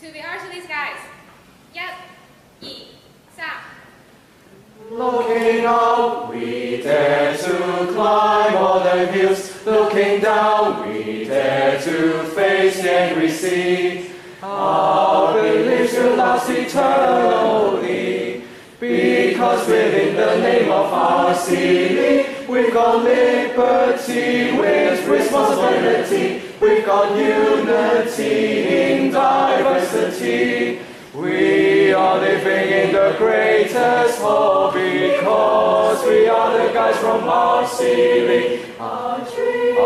To the these guys. Yep. E. Looking up, we dare to climb all the hills. Looking down, we dare to face and we see. Our beliefs will last eternally. Because within the name of our city, we've got liberty with responsibility. We've got unity diversity. We are living in the greatest hope because we are the guys from our city. Our dreams,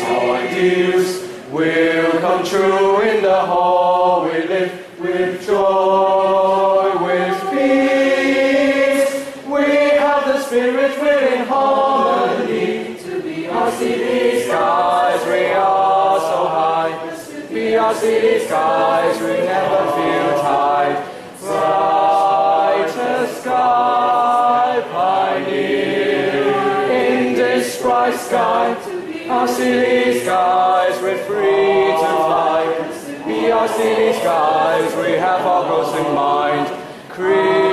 Our our ideals will come true in the hall we live with joy, with peace. We have the spirit, we're in harmony. to be Our city skies, Skies, we never feel sky, pioneer in this bright sky. Our skies, we're free to fly. We are city skies, we have our goals in mind. Create